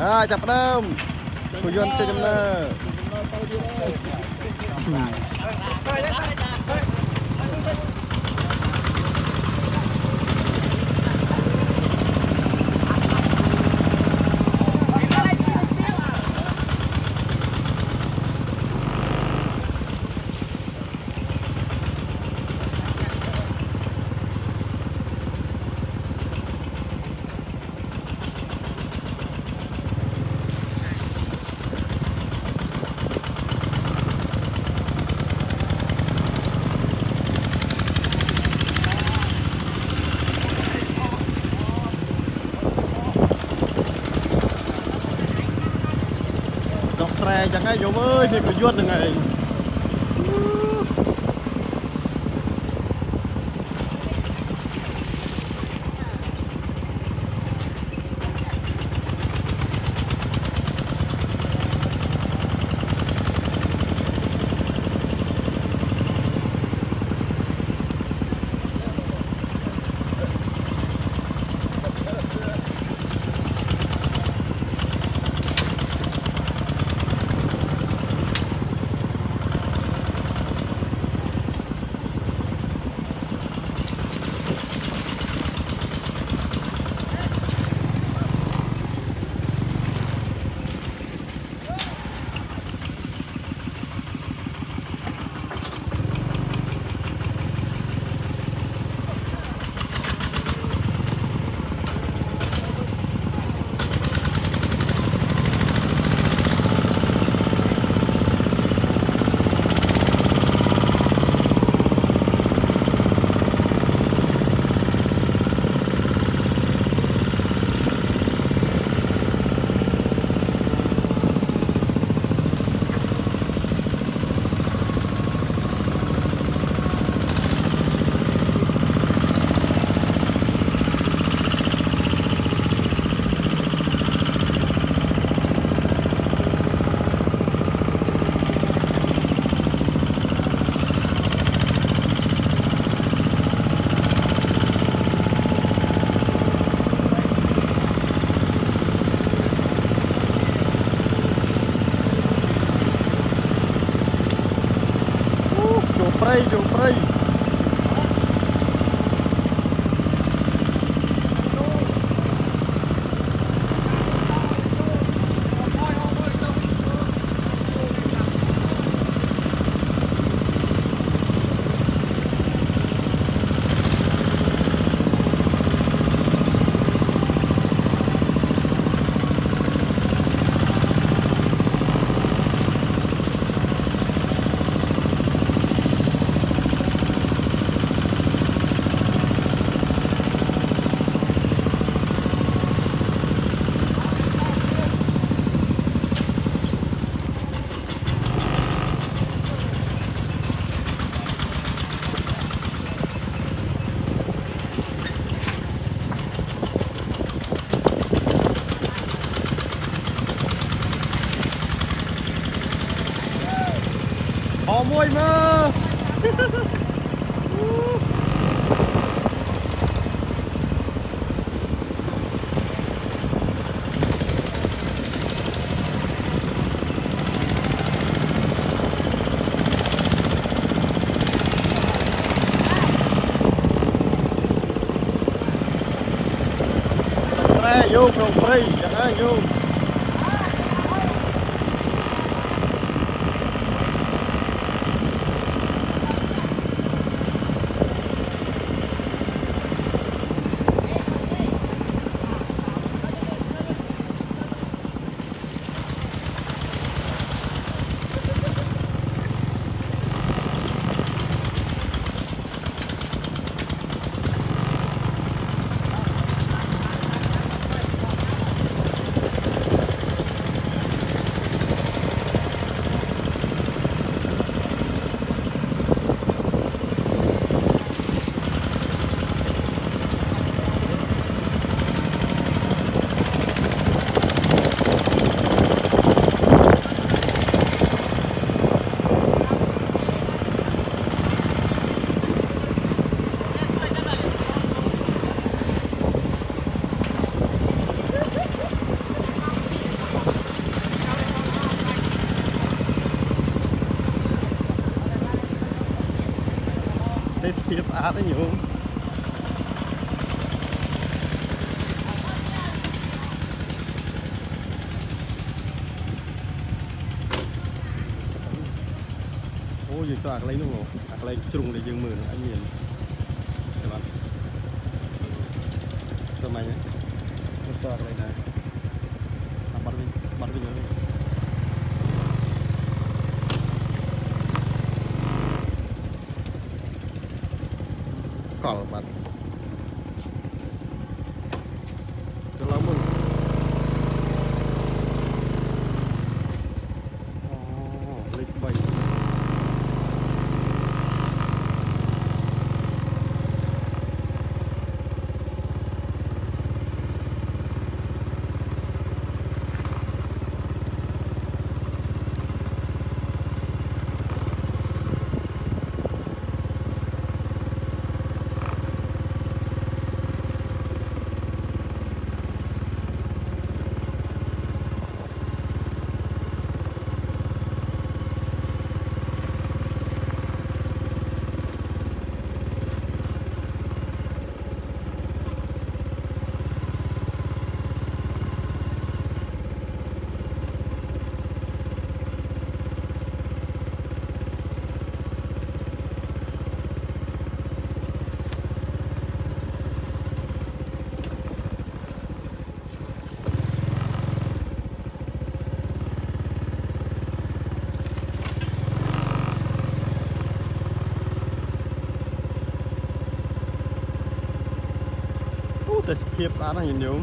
អើចាប់ផ្ដើមពយន្តចេញដំណើរស្រុកស្រែ ចឹងហើយយំអើយនេះក៏យន្តហ្នឹងឯងអូ ចូលព្មួយមើលស្រុកស្រែយោក្នុងព្រៃចឹងហើយយោ ទេសភាពស្អាតហ្នឹងញោមអូយើងទៅអាកន្លែងនោះអាកន្លែងជ្រុងដែលយើងមើលហ្នឹងអញមានតែបាទសម័យហ្នឹងទៅអាកន្លែងណាអាបាត់វិញបាត់វិញហ្នឹ ងកលបាត់ទៅឡើងមុនអូលេខ3អូ ទេសភាពស្អាតណាស់ញោម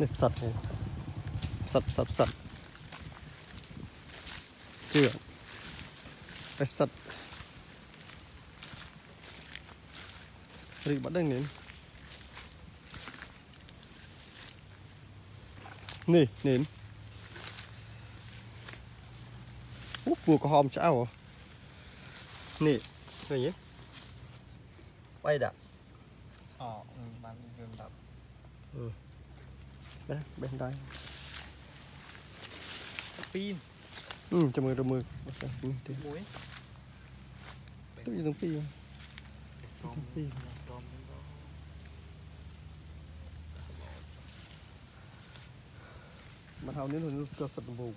នេះផ្សិតនេះផ្សិតផ្សិតផ្សិតជឿនេះផ្សិតរីកបាត់ហ្នឹងនេះនេះនេះអូពូក្រហមឆ្អៅហ៎នេះឃើញទេបាយដាក់អបានវាមិនដាប់ បេះបេះដែរពីរអឺចាំមើលទៅមើលនេះទេមួយទុកយើងទាំងពីរសុំពីរសុំមកហៅនេះនោះស្គាល់សិតដំបូក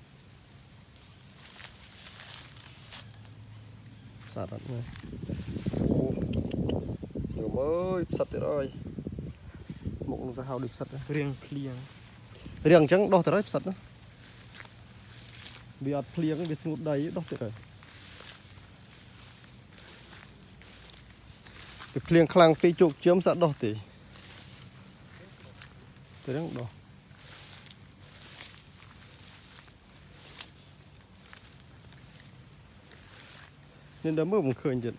សាត់អត់មើលអូយមើលផ្សិតទៀតអើយមកនឹងទៅហៅដូចផ្សិតណារៀងភ្លៀង រៀងអញ្ចឹងដោះទៅហើយផ្សិតណាវាអត់ភ្លៀងវាស្ងួតដីដោះទៀតហើយវាភ្លៀងខ្លាំងពីជោគជើមសាក់ដោះទេទៅហ្នឹងដោះនេះដល់មើលមិនឃើញទៀត